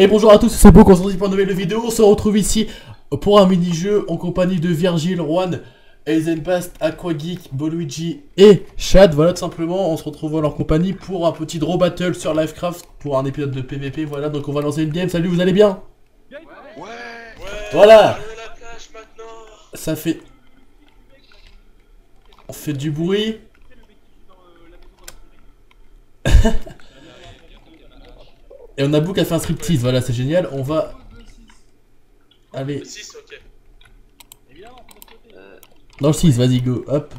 Et bonjour à tous, c'est Beau, retrouve pour une nouvelle vidéo. On se retrouve ici pour un mini-jeu en compagnie de Virgile, Juan, Eisenpast, Aquageek, Boluigi et Chad. Voilà, tout simplement, on se retrouve en leur compagnie pour un petit draw battle sur Livecraft pour un épisode de PVP. Voilà, donc on va lancer une game. Salut, vous allez bien? Ouais, Voilà. allons à la plage maintenant. Ça fait... On fait du bruit. Et on a Boo qui a fait un striptease, voilà, c'est génial. On va... Allez, 6, ok. dans le 6, vas-y, go, hop.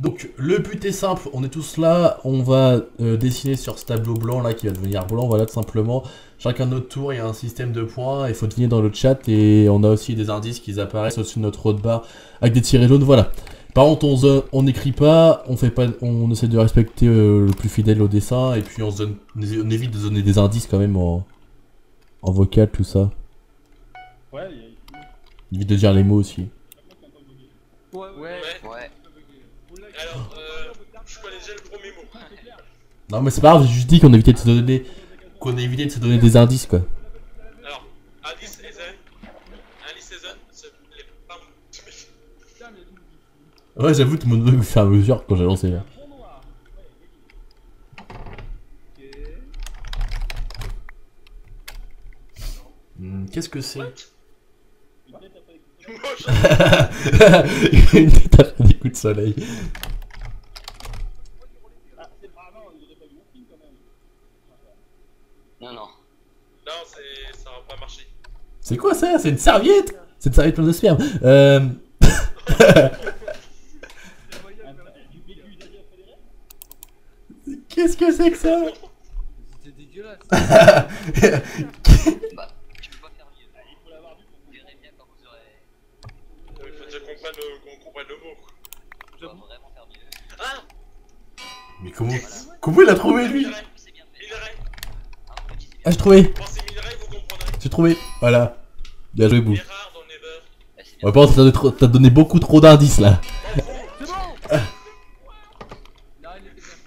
Donc, le but est simple, on est tous là, on va euh, dessiner sur ce tableau blanc là qui va devenir blanc, voilà, tout simplement. Chacun de notre tour, il y a un système de points, il faut deviner dans le chat, et on a aussi des indices qui apparaissent au-dessus de notre haute barre avec des tirets jaunes, voilà. Par contre, on n'écrit pas, on fait pas, on essaie de respecter euh, le plus fidèle au dessin, et puis on, se donne, on évite de donner des indices quand même en, en vocal, tout ça. Ouais, il y a- On évite de dire les mots aussi. Ouais, Ouais. Ouais. Alors, euh, je connais déjà le premier mot. Non mais c'est pas grave, j'ai juste dit qu'on évitait de se donner, qu'on évitait de se donner des indices quoi. Alors, Alice Ezen. Alice Ezen, c'est les femmes du mec. Ouais, j'avoue, tout le monde à mesure quand j'ai lancé là. Hmm, Qu'est-ce que c'est? Une tête après des coups de soleil. Non, non. Non, c'est, ça va pas marcher. C'est quoi ça? C'est une serviette? C'est une serviette pleine de sperme. Euh... Qu'est-ce que c'est que ça C'était dégueulasse. Bah, tu peux pas faire mieux. Vous verrez bien quand vous aurez. Il faut déjà qu'on comprenne le, qu'on comprenne le mot. vraiment faire mieux. Ah Mais comment Comment il a trouvé lui? Ah, j'ai trouvé. J'ai trouvé Voilà. Bien joué, Bou. Il. Ouais, par contre, t'as donné beaucoup trop d'indices là. Non, il était bien fait.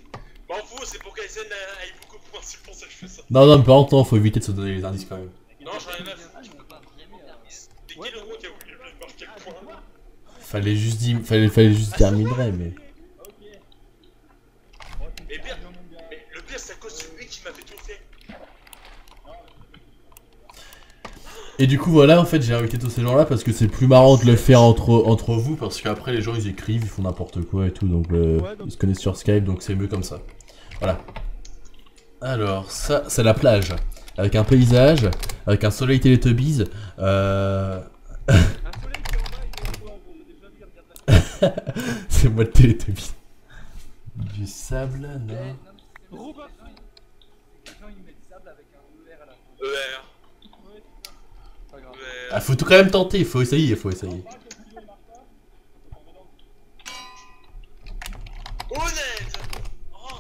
M'en fous, c'est pour qu'Ezen aille beaucoup de points, c'est pour ça que je fais ça. Non, non, mais par contre, non, faut éviter de se donner les indices quand même. Non, j'en ai rien à foutre. Ah, tu peux pas vraiment faire mieux. C'est qui le gros qui a voulu marquer le point Fallait juste dire, fallait, fallait juste dire minerai, mais. Mais pire, mais le pire, c'est à cause de lui qui m'a fait tout faire. Et du coup, voilà, en fait, j'ai invité tous ces gens-là parce que c'est plus marrant de le faire entre, entre vous parce qu'après, les gens ils écrivent, ils font n'importe quoi et tout, donc euh, ils se connaissent sur Skype, donc c'est mieux comme ça. Voilà. Alors, ça, c'est la plage. Avec un paysage, avec un soleil Teletubbies. Euh... Un soleil qui est en bas, il est en bas, on a déjà vu, regarde là. c'est moi le Teletubbies. Du sable, non Robin. ER. Ah, faut tout quand même tenter, faut essayer, faut essayer. Honnête Oh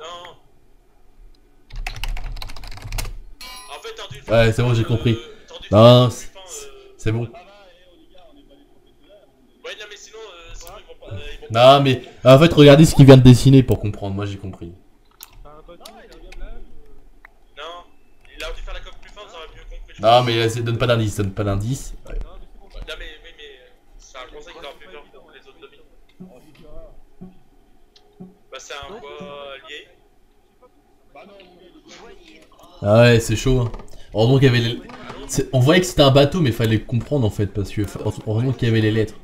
Non En fait, t'as dû le faire Ouais, c'est bon, j'ai compris. Non, faire c'est- bon. Ouais, non, mais en fait, regardez ce qu'il vient de dessiner pour comprendre, moi j'ai compris. Non, faire aurait mais euh, donne pas d'indice, donne pas d'indice. Ouais. Non, mais mais, mais, euh, c'est un conseil qui leur fait peur pour les autres dominent. Bah, c'est un lié. Ah ouais, c'est chaud. Hein. Heureusement qu'il y avait les... On voyait que c'était un bateau, mais fallait comprendre en fait, parce que heureusement qu'il y avait les lettres.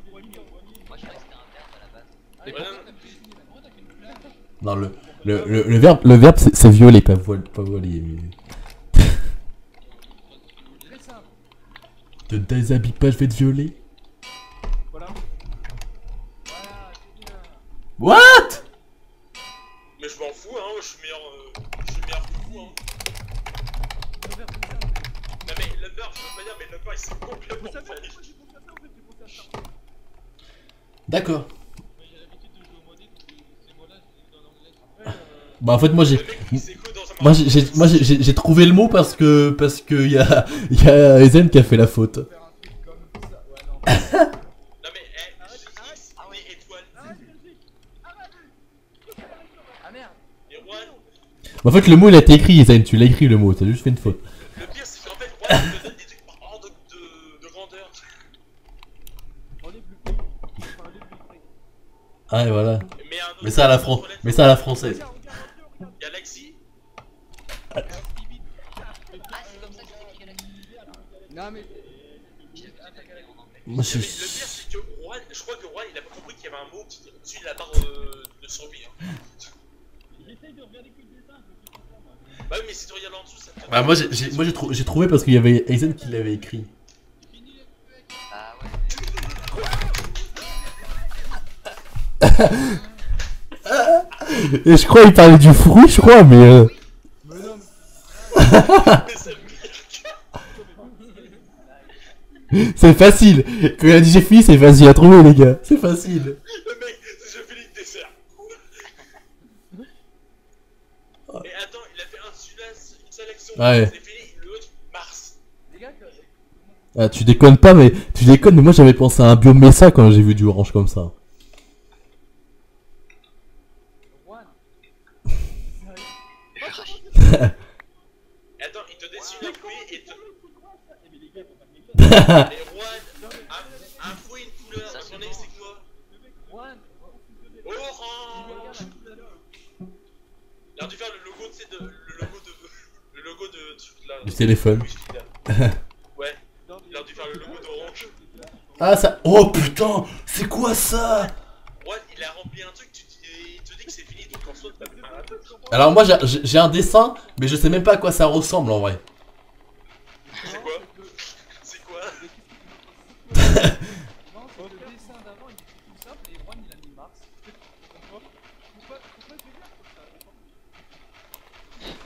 Non. le, le, le, le verbe, le verbe c'est violer, pas, voler. Te déshabille pas, je vais te violer. What? Mais je m'en fous, hein, je suis meilleur, euh, je meilleur que vous, hein. Faut faire comme ça. Non, mais le beurre, je veux pas dire, mais le beurre, il s'est Vous complètement savez failli. pourquoi j'ai pensé à ça en fait J'ai pensé à ça. D'accord. Mais j'ai l'habitude de jouer au modé, donc ces mots-là, je les dis dans l'anglais. Après, Bah en fait, moi j'ai... Moi j'ai- j'ai moi, j'ai- j'ai j'ai trouvé le mot parce que parce que y a y a Ezen qui a fait la faute. faire un truc comme ça. Ouais, non. Non, mais, eh, Arrête, X, arrête. X, mais étoile. Arrête, Belgique Arrête Ah merde Et Juan, En fait, le mot il a été écrit, Yazen, tu l'as écrit le mot, t'as juste fait une faute. Le pire, c'est qu'en fait, Juan, il te donne des trucs par ordre de, de, de grandeur. Ah, et voilà. Mais, Mais ça à la, fran... Mais ça à la française. Galaxy Ah, c'est comme ça que je t'ai écrit la Non, mais. Moi, je... le pire, c'est que Juan, je crois que Juan, il a pas compris qu'il y avait un mot qui était au-dessus de la barre euh, de survie. Hein. J'essaye de regarder que le dessin. Bah oui, mais si tu regardes en dessous, ça te. Bah, moi, j'ai, j'ai- moi j'ai, trou- j'ai trouvé parce qu'il y avait Aizen qui l'avait écrit. Ah ouais. Et je crois qu'il parlait du fruit, je crois, mais. euh, Mais non, mais. Mais c'est le pire. C'est facile. Quand il a dit j'ai fini, c'est facile à trouver, les gars. C'est facile. Le mec, c'est je finis le dessert. Et attends, il a fait un celui-là, une sélection. Ouais. Ah, tu déconnes pas, mais tu déconnes, mais moi j'avais pensé à un biome Mesa quand j'ai vu du orange comme ça. Attends, il te dessine un fruit et te. Eh, mais les gars, faut pas me méconnaître. Et Juan, un, un fruit, une couleur, Ça, à c'est ton avis, bon. c'est quoi Juan. Orange Il aurait dû faire le logo, tu sais, de, le logo de. Le logo de. de- là, Du téléphone. Ouais, il aurait dû faire le logo d'orange. Ah, ça. Oh putain, c'est quoi ça? Juan, il a rempli un truc, tu, dis- il te dit que c'est fini, donc en soi, t'as fait un. Alors, moi j'ai- un dessin, mais je sais même pas à quoi ça ressemble en vrai. C'est quoi? C'est quoi? Non, c'est le dessin d'avant, il était tout simple et Juan il a mis Mars.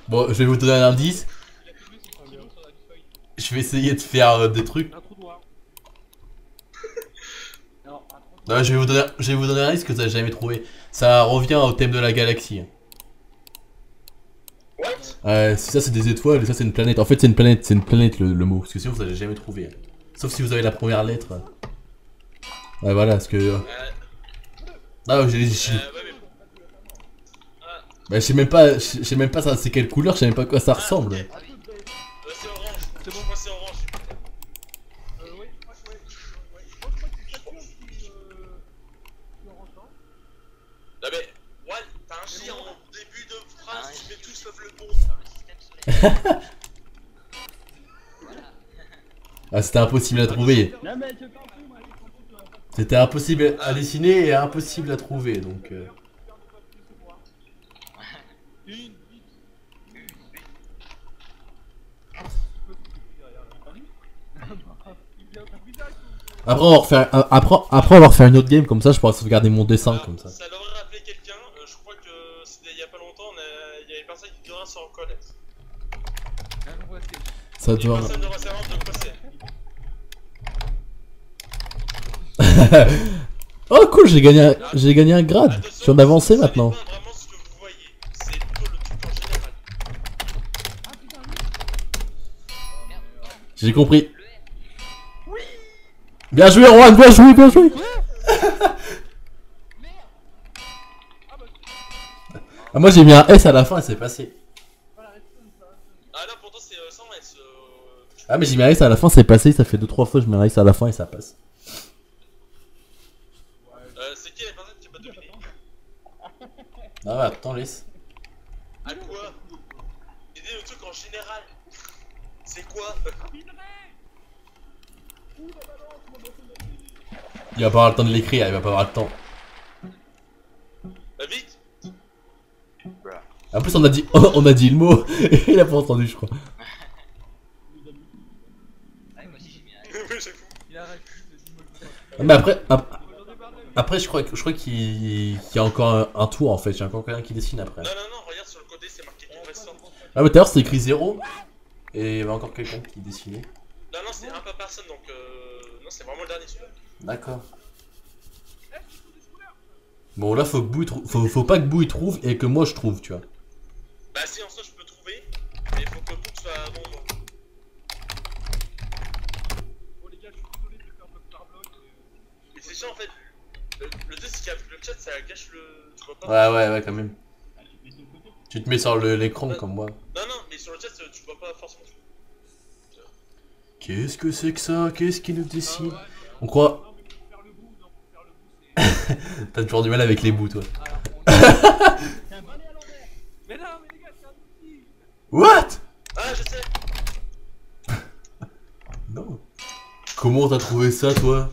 Bon, je vais vous donner un indice. Il a filmé son stylo sur la feuille. Je vais essayer de faire euh, des trucs. Un trou noir. Non, un trou Non, je vais vous donner, je vais vous donner un indice que vous avez jamais trouvé. Ça revient au thème de la galaxie. What? Ouais, si ça c'est des étoiles et ça c'est une planète. En fait, c'est une planète, c'est une planète le, le mot. Parce que sinon vous allez jamais trouver. Sauf si vous avez la première lettre. Ouais, voilà, parce que. euh, Euh, Ah, j'ai. euh, ouais, mais. Ah, Bah, je sais même pas, je je sais même pas ça, c'est quelle couleur, je sais même pas à quoi ça ressemble. C'est bon, moi c'est orange. Euh, oui, ouais, ouais, ouais. Moi, je crois que c'est Saturne qui, euh, qui orange, non Non mais, Juan, t'as un J en début de phrase, tu mets J, tout sauf le bon. Dans le système solaire. voilà. Ah, c'était impossible à trouver. C'était impossible à dessiner et impossible à trouver, donc. euh. Une, vite. Il vient au visage ou- Après, on va refaire, après, après, on va refaire une autre game, comme ça je pourrai sauvegarder mon dessin, comme ça. Ça devrait rappeler quelqu'un, euh, je crois que c'était il y a pas longtemps, on a- il y a une personne qui devrait s'en reconnaître. Ah, Ça Une doit. personne devrait savoir de quoi c'est. oh cool, j'ai gagné, un- j'ai gagné un grade. Attention, Je suis en avancée maintenant. pas vraiment ce que vous voyez, c'est plutôt le truc en général. Ah, putain, Merde. J'ai compris. Bien joué, Juan, bien joué, bien joué. Ah, moi j'ai mis un S à la fin et c'est passé. Ah là, pourtant c'est euh, sans S. Euh... Ah, mais j'ai mis un S à la fin, c'est passé. Ça fait 2-3 fois, je mets un S à la fin et ça passe. Euh, c'est qui la personne qui a pas Ah, ouais, attends, laisse. À quoi? Aider le truc en général. C'est quoi? Il va pas avoir le temps de l'écrire, il va pas avoir le temps. Bah vite En plus, on a dit, on a dit le mot et il a pas entendu, je crois. Ah, j'ai Mais après, ap- après je crois, que- je crois qu'il qu'il y a encore un, un tour en fait. Il y a encore quelqu'un qui dessine après. Non, non, non, regarde sur le côté, c'est marqué tout récent. Ah, mais d'ailleurs, c'est écrit 0 et il y avait encore quelqu'un qui dessinait. Non, non, c'est un pas personne donc. Euh... Non, c'est vraiment le dernier celui-là. D'accord. Bon, là, faut que Boo il trou- faut, faut pas que il trouve et que moi je trouve, tu vois. Bah, si en soi je peux trouver, mais il faut que tout soit avant moi. Bon, les gars, je suis désolé de faire bloc par bloc. Mais c'est chiant en fait. Le, le truc, c'est qu'avec le chat ça gâche le. Tu vois pas Ouais, ouais, ouais, quand même. Tu te mets sur le- l'écran comme moi. Non, non, mais sur le chat, tu vois pas forcément. Qu'est-ce que c'est que ça? Qu'est-ce qui nous décide Ah ouais, On croit. Non, mais pour faire le bout, non, pour faire le bout, c'est. T'as toujours du mal avec les bouts, toi. What? Ah, je sais. Non. Comment t'as trouvé ça, toi?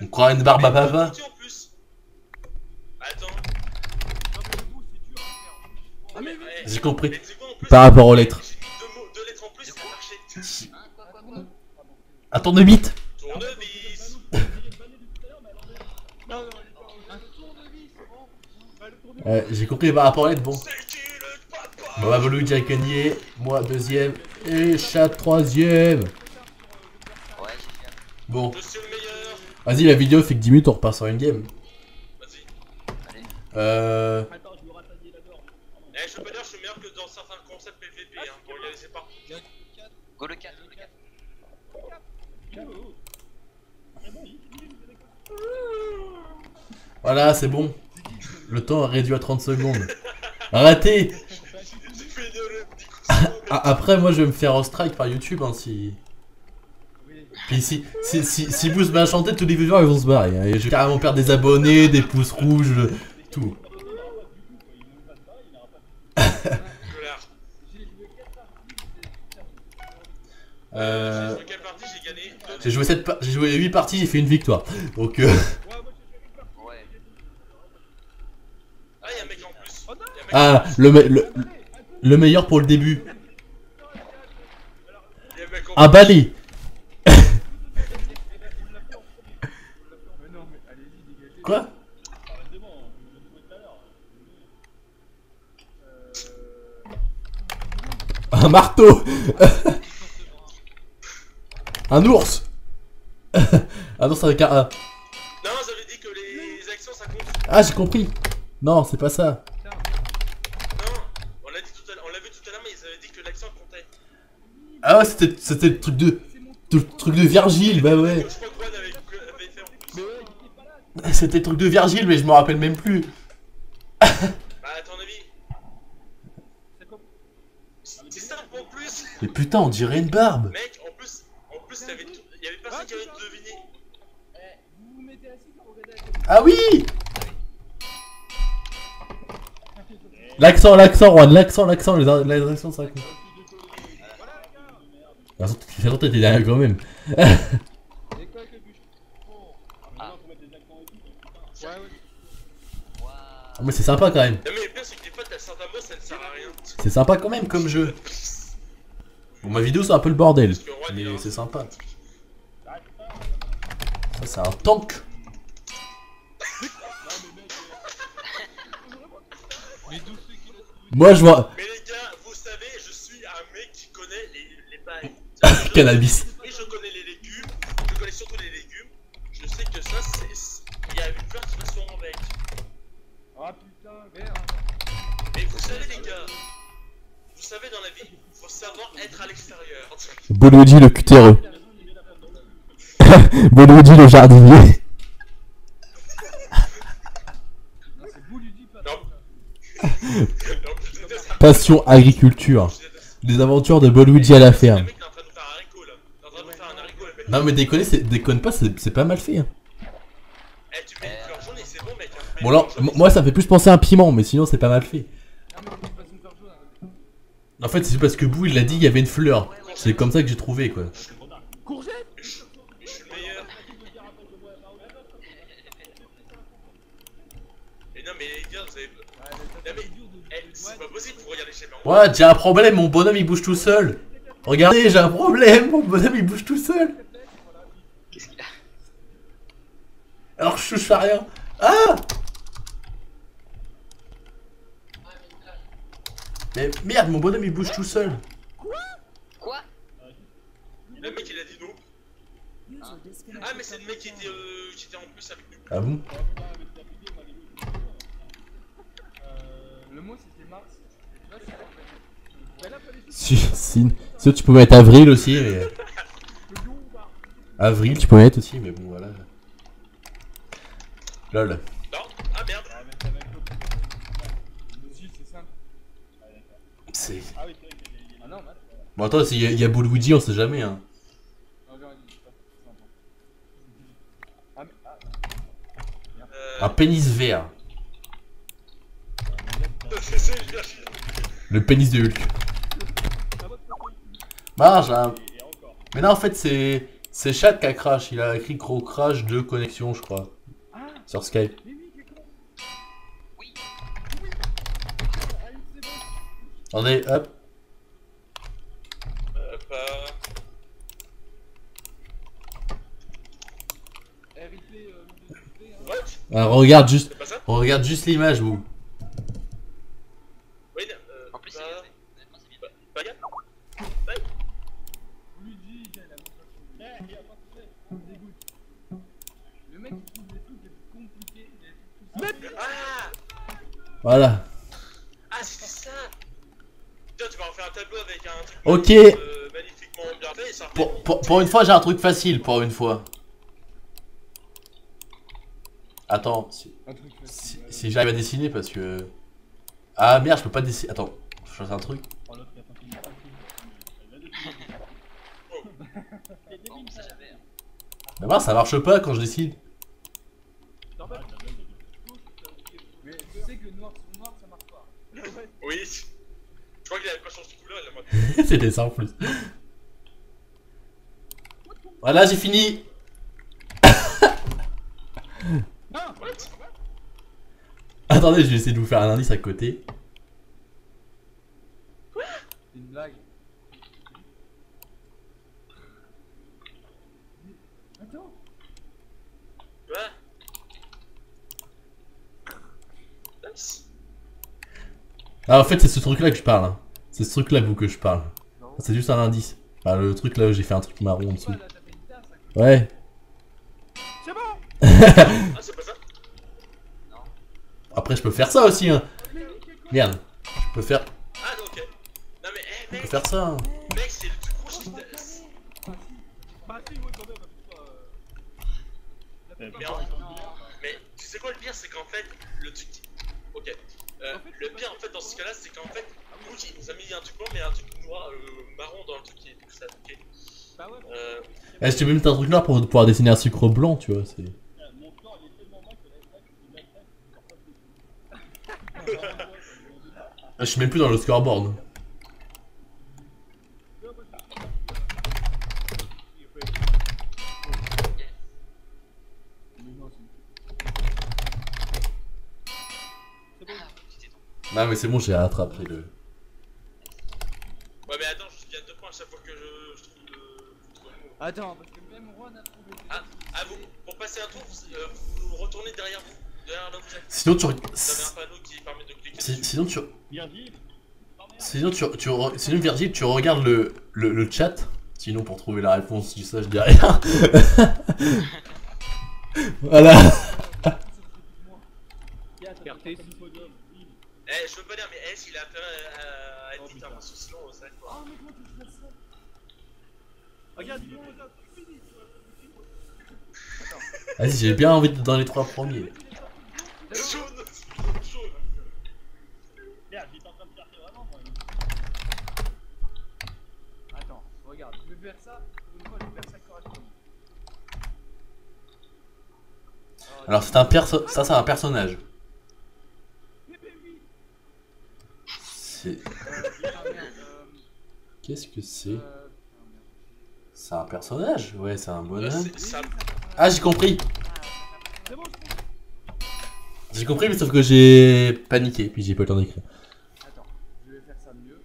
On croit une barbe à papa. petit en plus. Attends. non, mais le bout, c'est dur à faire. Ah, mais Ouais. J'ai compris. Mais tu sais quoi, en plus, Par rapport aux lettres. J'ai mis deux, mots, deux lettres en plus, ça a marché. Hein, quoi, quoi, quoi À tournevis Tournevis. Non, non, les gars, un tournevis, bon. Bah, le tournevis, Euh, J'ai compris par rapport aux lettres, bon. Bah, bah, Luigi a gagné. Moi, deuxième. Et chat, troisième. Ouais, j'ai fait. Bon. Vas-y, la vidéo fait que 10 minutes, on repart sur une game. Vas-y. Allez. Euh. Attends, je rattailler. Eh, je peux dire, je suis meilleur que dans certains concepts PVP, hein. Pour regarder, c'est pas. Go le 4, go le 4. Voilà, c'est bon. Le temps réduit à 30 secondes. Arrêtez. Ah, Après, moi, je vais me faire un strike par YouTube, hein, si... Puis si, si, si, si vous à chanter, tous les viewers, ils vont se barrer. hein, et je vais carrément perdre des abonnés, des pouces rouges, tout. Euh... J'ai joué, sept par- j'ai joué 8 parties, j'ai fait une victoire. Donc, euh... Ouais, moi, j'ai fait une partie. Ouais. Ah, y'a un mec en plus. Oh non Y'a un mec Ah, le, me- le, le meilleur pour le début. Un balai. Quoi? Un marteau Un ours Un ours avec un A. Non, j'avais dit que les actions ça compte. Ah, j'ai compris Non, c'est pas ça. Non, on l'a dit tout à l'heure, on l'a vu tout à l'heure, mais ils avaient dit que l'action comptait. Ah ouais, c'était c'était le truc de... Le truc de Virgile, bah ouais. Je crois que Juan avait, avait fait en plus. C'était le truc de Virgile, mais je me rappelle même plus. Bah, à ton avis, c'est simple en plus. Mais putain, on dirait une barbe. Mec, en plus, en plus, t'avais tout. Y'avait personne qui avait deviné. Vous vous mettez assis quand vous regardez Ah oui L'accent, l'accent, Juan, l'accent, l'accent, les, les. De toute façon, de toute façon, t'étais derrière quand même. Oh Ah. Mais c'est sympa quand même. Non, mais le pire, c'est que des fois, t'as certains mots, ça ne sert à rien. C'est sympa quand même comme jeu. Bon, ma vidéo, c'est un peu le bordel. Mais c'est sympa. Ça, c'est un tank. Mais d'où c'est qu'il a trouvé Moi, je vois. Mais Cannabis. Et je connais les légumes, je connais surtout les légumes. Je sais que ça, c'est. Il y a une fleur qui va souvent avec. Ah putain, merde Mais vous savez, les gars, vous savez, dans la vie, faut savoir être à l'extérieur. Boludi le cutéreux. Boludi le jardinier. Passion agriculture. Les aventures de Boluigi à la ferme. Non mais déconne, déconne pas, c'est pas mal fait. hein. Eh, tu mets une fleur jaune et c'est bon, mec. hein. Bon m- moi ça fait plus penser à un piment, mais sinon c'est pas mal fait. En fait c'est parce que Bou il l'a dit, il y avait une fleur. C'est comme ça que j'ai trouvé quoi. Courgette Mais je mais je suis le meilleur. Et non, mais les gars, vous avez. Non, mais. C'est pas possible pour regarder chez moi. Ouais, j'ai un problème, mon bonhomme il bouge tout seul. Regardez, j'ai un problème, mon bonhomme il bouge tout seul. Qu'est-ce qu'il a Alors je touche à rien. Ah Mais merde, mon bonhomme il bouge tout seul. Quoi Le mec, il a dit non. Ah, mais c'est le mec qui était, euh, qui était en plus avec nous. Ah bon le mot c'était Mars. Si, si, si tu peux mettre avril aussi, mais... Avril tu peux mettre aussi, mais bon voilà. Lol. Non Ah merde C'est... Bon attends, il y, a, a on sait jamais hein. Un pénis vert. Le pénis de Hulk. Marge. Hein. Mais là en fait c'est... C'est Chad qui a crash, il a écrit gros crash de connexion je crois. Sur Skype. Attendez, hop. Ah, regarde juste. Ça Regarde juste l'image, vous. Oui, non, euh, En plus, c'est pas. bien fait. Honnêtement, c'est bien fait. Pas gars Luigi, il a la Eh, il a pas de fait. Ça me dégoûte. Le mec, il trouve des trucs les plus compliqués. des trucs tout simples. Ah Voilà. Ah, c'était ça Tiens, tu vas refaire un tableau avec un truc Ok. euh, magnifiquement bien fait et ça refait- Pour, pour, pour une fois, j'ai un truc facile, pour une fois. Attends, si, j'arrive à dessiner, parce que... Ah merde, je peux pas dessiner... Attends, je fasse un truc. Oh. Mais moi, ça marche pas quand je dessine. Mais tu sais que noir sur noir, ça marche pas. Ouais. Oui Je crois qu'il avait pas changé de couleur, il a marqué. C'était ça en plus. Voilà, j'ai fini. Ah What Attendez, je vais essayer de vous faire un indice à côté. C'est une blague. Attends. Ouais. Nice. Ah, en fait, c'est ce truc-là que je parle. C'est ce truc-là, vous, que je parle. C'est juste un indice. Enfin, le truc là où j'ai fait un truc marron en dessous. Là, Ouais. C'est bon Ah, c'est pas ça Après, je peux faire ça aussi, hein. Merde. Je peux faire, Ah, non, ok. Non, mais, eh, je mec, peux faire ça. hein. mec, c'est le truc rouge qui Bah euh... Mais, mais tu sais quoi le pire, c'est qu'en fait, le truc. Euh, le pire, en fait, dans ce cas-là, c'est qu'en fait, Rouge, il nous a mis un truc blanc, mais un truc noir, euh, marron dans le truc qui est tout ça. Ok. Bah ouais, bon. Euh, Eh, je t'ai même mis un truc là pour pouvoir dessiner un sucre blanc, tu vois. C'est. Que. Ah, Je suis même plus dans le scoreboard. Ah, c'était ton. Non, mais c'est bon, j'ai rattrapé le. Ouais, mais attends, je gagne deux points à chaque fois que je, je trouve le. Attends, parce que même Juan a trouvé. Ah, ah, vous, pour passer un tour, vous, euh, vous retournez derrière vous. Derrière là où vous êtes. Sinon, tu. Vous avez un panneau qui permet de cliquer Si- dessus. Sinon, tu. Virgile Sinon, tu, tu, sinon Virgile, tu regardes le, le, le chat. Sinon, pour trouver la réponse, je dis ça, je dis rien. voilà. Eh, je veux pas dire, mais S, il a intérêt à, être vite, que sinon, ça va être Ah, fort. mais comment tu fais ça? Regarde, il est podium. Fini. Vas-y, j'ai bien envie d'être dans les trois premiers. Jaune Jaune Merde, j'étais en train de chercher vraiment, moi. Attends, regarde, je vais faire ça. Pour une fois, je vais faire ça correctement. Alors, c'est un perso. Ça, c'est un personnage. Mais, mais oui C'est. Euh, euh, Qu'est-ce que c'est? Euh. C'est un personnage? Ouais, c'est un bonhomme. ça- Ah, j'ai compris. J'ai compris, mais sauf que j'ai paniqué, puis j'ai pas le temps d'écrire. Attends, je vais faire ça mieux.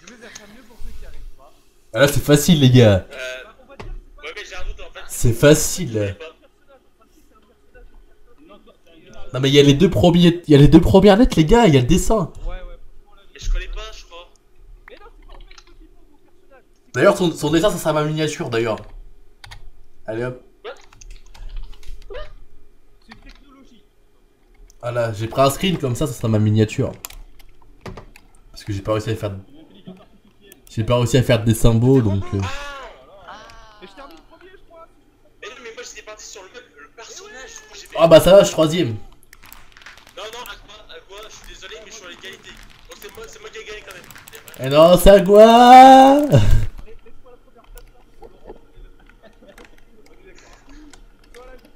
Je vais faire ça mieux pour ceux qui arrivent pas. Ah, là, c'est facile, les gars. Euh, c'est pas ouais, mais j'ai un doute en fait. C'est facile. Je sais un pas. personnage. En principe, c'est un personnage. Non, c'est un Non, mais il y a les deux premiers. Il y a les deux premières lettres, les gars. Il y a le dessin. Ouais, ouais, je connais pas, je crois. Mais non, c'est pas en fait D'ailleurs, son, son dessin, ça sera ma miniature, d'ailleurs. Allez hop. c'est une technologie. Voilà, j'ai pris un screen comme ça, ça sera ma miniature. Parce que j'ai pas réussi à faire. J'ai pas réussi à faire des symboles, donc. euh, Ah Et je termine premier, je crois. Mais non, mais moi j'étais parti sur le même, le personnage, du coup j'ai fait. Ah bah ça va, je suis troisième. Non, non, Aqua, Aqua, je suis désolé, mais je suis allé Et non, ça quoi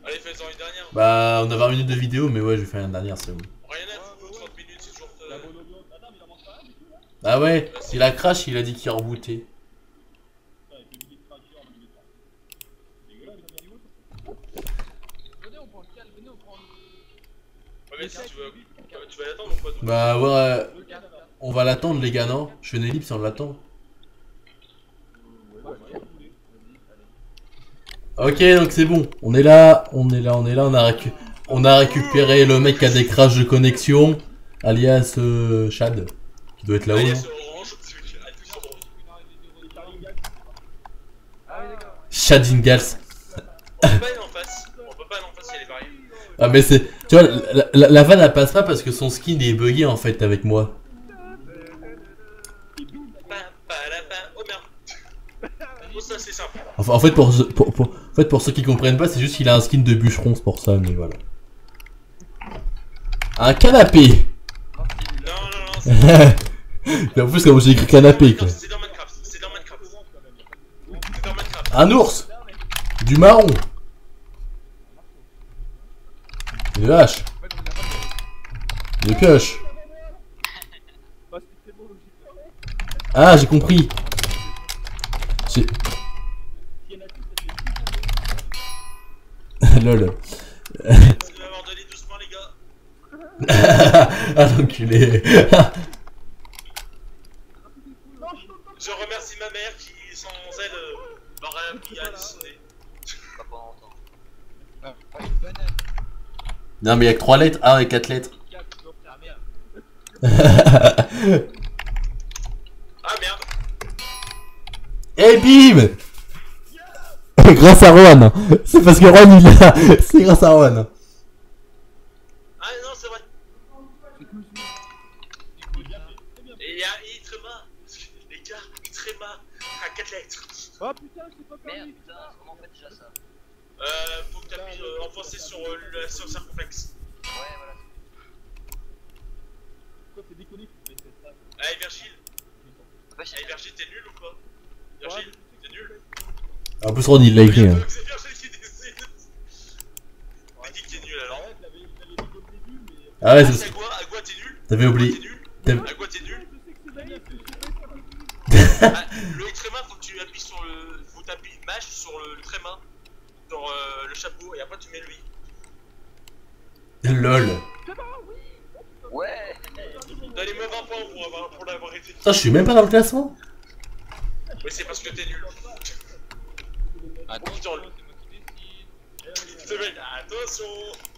Allez, fais-en une dernière. Bah, on a 20 minutes de vidéo, mais ouais, je vais faire une dernière, c'est bon. Rien à foutre, 30 minutes, c'est toujours. euh, Ah ouais, il a crash, il a dit qu'il rebootait. Venez, on prend le calme, venez, on prend Ouais, mais si tu veux. Tu vas l'attendre ou toi Bah ouais. On va l'attendre les gars, non? Je fais une ellipse on l'attend. Ok, donc c'est bon. On est là, on est là, on est là, on a, récu- on a récupéré le mec qui a des crashs de connexion, alias euh, Chad, qui doit être là-haut. Chad Ingalls. On peut pas aller en face. On peut pas aller en face, il y a les barrières. Ah mais c'est... Tu vois, la, la, la vanne elle passe pas parce que son skin est bugué en fait avec moi. Ça. Enfin, en fait pour, ceux- pour, pour- en fait, pour ceux qui comprennent pas, c'est juste qu'il a un skin de bûcheron, c'est pour ça, mais voilà. Un canapé Non, non, non, c'est en plus, comme j'ai écrit canapé, quoi. C'est dans Minecraft. C'est dans Minecraft. C'est dans Minecraft. Un ours Du marron Une hache Une pioche Bah, c'était bon, logique. Ah, j'ai compris. Lol. Vous les gars. ah l'enculé Je remercie ma mère qui, sans elle, euh, m'aurait appris à dessiner. Non mais y'a que 3 lettres, ah et 4 lettres. 4, non, putain, merde. Ah merde. Et bim Grâce à Rohan C'est parce que Rohan il est là C'est grâce à Rohan Ah non, c'est vrai. Et il y a Itrema. Les gars, Itrema à 4 lettres. Oh putain, je sais pas Merde, permis. putain, comment on fait déjà ça Euh, faut que t'appuies euh, enfoncé sur euh, le sur le circonflexe. Ouais, voilà. Pourquoi t'es déconné. Ouais, j'ai Allez, Virgile, t'es nul ou pas Virgile, t'es nul En plus Rohan il l'a écrit. hein. C'est Virgile qui décide. T'es dit que t'es nul alors. Ouais, je l'avais je l'avais dit au début, mais. Ah ouais, Ah, c'est Agua, t'es nul? T'avais Agua, oublié. T'es nul? T'avais- Agua, t'es nul? Je sais que c'est naïf, je sais pas Ah, Le tréma, faut que tu appuies sur le. Faut t'appuyer mâche sur le, le tréma, sur euh, le chapeau, et après tu mets lui. LOL Ouais Donnez-moi 20 points pour, avoir, pour l'avoir été. Putain je suis même pas dans le classement Oui, c'est parce que t'es nul. Attention, attention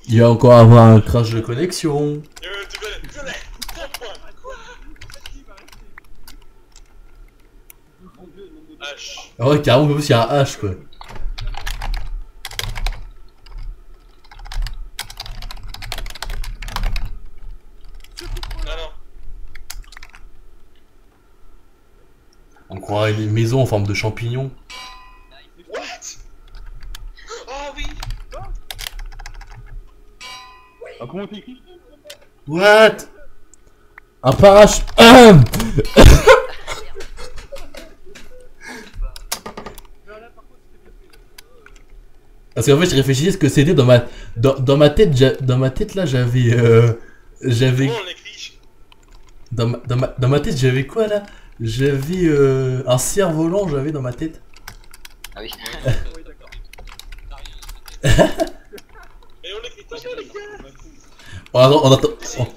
Il va encore avoir un crash de connexion. euh, Tu violet, violet 3 points H. Ah ouais carrément en plus il y a un H quoi. On croirait une maison en forme de champignon. What Oh oui Ah, comment t'écris? What? Un parach... Ah Parce qu'en fait je réfléchissais ce que c'était dans ma... Dans, dans ma tête, dans ma tête là j'avais... Euh... J'avais... Dans ma, dans, ma, dans ma tête j'avais quoi là? J'avais euh... un cerf-volant j'avais dans ma tête. Ah oui. Oui, d'accord. Mais on l'écrit comment les gars En, attend- en, attend- en-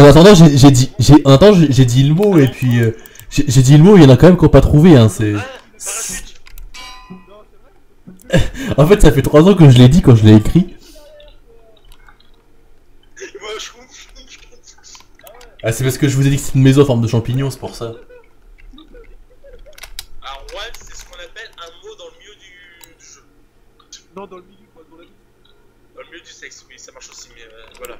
en attendant j'ai dit... j'ai- En attendant j'ai dit le mot et puis... euh, J'ai dit le mot, il y en a quand même qui ont pas trouvé hein, c'est... Ah, En fait ça fait 3 ans que je l'ai dit quand je l'ai écrit. Ah c'est parce que je vous ai dit que c'est une maison en forme de champignon, c'est pour ça. Alors, one, c'est ce qu'on appelle un mot dans le milieu du, du jeu. Non, dans le milieu, quoi, dans la vie. Dans le milieu du sexe, oui, ça marche aussi, mais euh, voilà.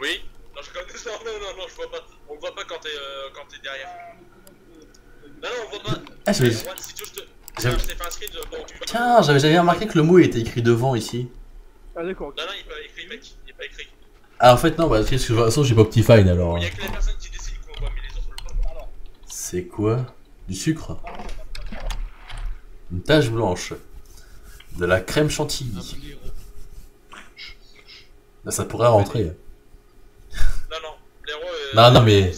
Oui Non, je connais. Non, non, non, je vois pas. On voit pas quand t'es euh, quand t'es derrière. Non, non, on voit pas. Ah j'avais... Tiens, j'avais jamais remarqué que le mot était écrit devant ici. Ah, d'accord. Non, non, il est pas écrit, mec. Il est pas écrit. Ah en fait non, bah, parce que de toute façon j'ai pas Optifine alors. Il y hein. a que les personnes qui décident qu'on voit, mais les autres le C'est quoi? Du sucre? Une tache blanche. De la crème chantilly. Là, ça pourrait rentrer. Non, non, l'héros. euh, Non, non, mais-.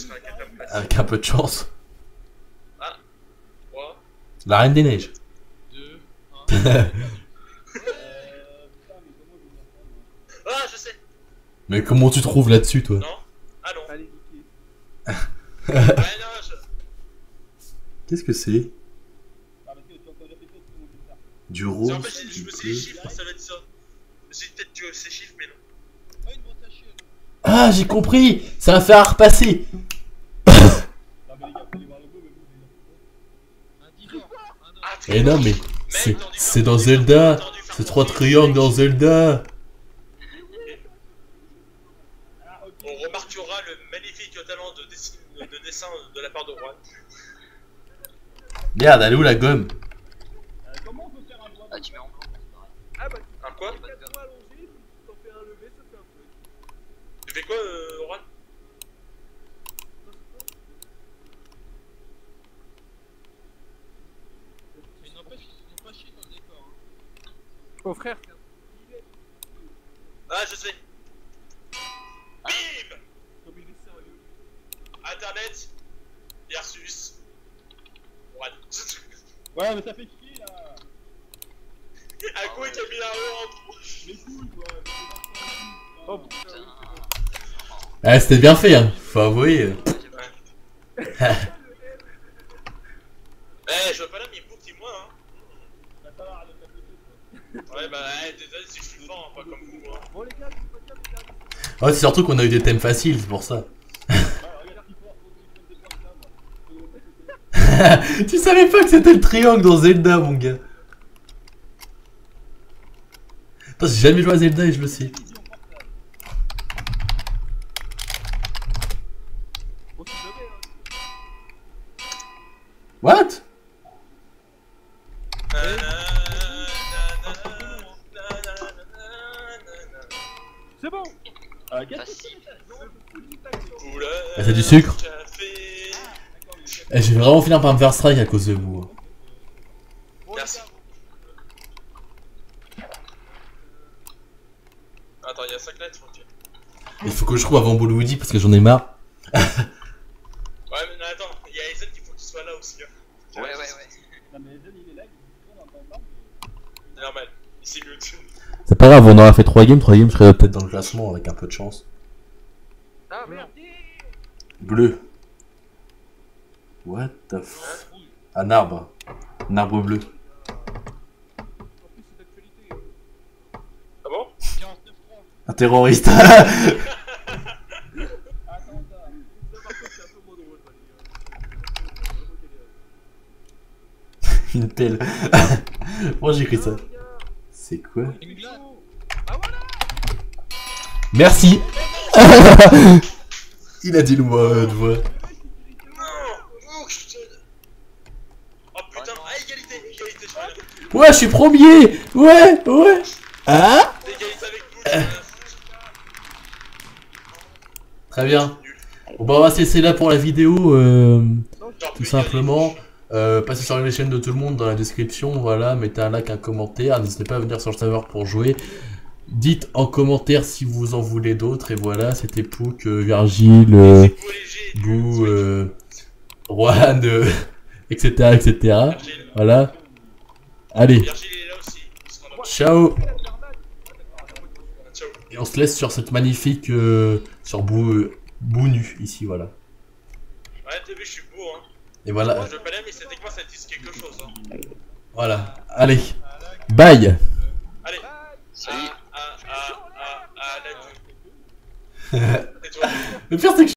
Avec un peu de chance. Trois. La Reine des Neiges. 2, 1. euh, putain, mais comment je vais faire ça, moi Ah, je sais. Mais comment tu trouves là-dessus, toi? Non. Ah non. Allez. Ouais, non, je... Qu'est-ce que c'est? Ah. Du rose en fait, je me suis plaît. les chiffres, ça va être ça. J'ai peut-être ces chiffres, mais non. Le mot, mais vous, Un divorce. Un homme. Ah, Eh non, mais c'est c'est dans Zelda C'est trois triangles dans Zelda Ah. On remarquera le magnifique talent de, dessin, de dessin de la part de Juan. Merde, elle est où la gomme? Comment on peut faire un doigt Ah, tu mets en blanc, c'est pareil. Ah, bah, Un quoi Pas de gomme. toi allongé, t'en fais un levé, ça fait un truc. Tu fais quoi, euh, Juan Mais n'empêche, ils ont pas chié dans le décor. Hein. Oh, frère. Ah, je sais. Bim il est sérieux. Internet versus Juan. Ouais, mais ça fait chier là. Un coup qui a mis la. Les couilles, quoi. Oh putain. Ah, c'était bien fait, hein Faut avouer. Eh, je veux pas là, mais il faut petit moi, hein. Ouais, bah, eh, désolé si je suis fort, hein, pas comme vous, hein. Bon, les gars, je vous pas les gars. Ouais, c'est surtout qu'on a eu des thèmes faciles, c'est pour ça. Tu savais pas que c'était le triangle dans Zelda, mon gars j'ai jamais joué à Zelda et je le sais. Vision portable. Bon, si jamais, hein. What? C'est bon euh. Ah, c'est du sucre Eh, Je vais vraiment finir par me faire strike à cause de vous. hein. Merci. Attends, il y a 5 lettres, ok. Il faut que je trouve avant Bollywoodi parce que j'en ai marre. Ouais, mais non, attends, il y a Aizen, il faut qu'il soit là aussi. Hein. Ouais, ouais, ouais. Non, mais Zen, il est là, il dans le temps, C'est normal, il s'est mute. C'est pas grave, on aura fait 3 games, 3 games, je serai peut-être dans le classement avec un peu de chance. Ah merde Bleu. What the f... Un arbre. Un arbre bleu. En plus, c'est d'actualité. Ah bon? 49.3. Un terroriste. Attends, ça. Ça, par contre, c'est un peu moins drôle, ça, les gars. Une pelle. Moi j'ai écrit ça. C'est quoi Merci Il a dit le mot de voix. Non Oh, ah. Ouais, je suis premier Ouais, ouais Ah je reviens. Très bien. Bon bah on va se laisser là pour la vidéo, euh, tout simplement. Euh, passez sur les chaînes de tout le monde dans la description, voilà, mettez un like, un commentaire, n'hésitez pas à venir sur le serveur pour jouer. Dites en commentaire si vous en voulez d'autres, et voilà, c'était Pouk, euh, Virgile, euh. Bou, Juan, etc., etc. Voilà. Allez, ciao. Et on se laisse sur cette magnifique, euh, sur Bou, euh, Bou nu, ici, voilà. Ouais, t'as vu, je suis beau, hein. Et voilà, Je ça dit quelque chose, hein. voilà. Allez, bye Allez. Salut. Ah, ah, ah, ah, ah, la Le pire, c'est que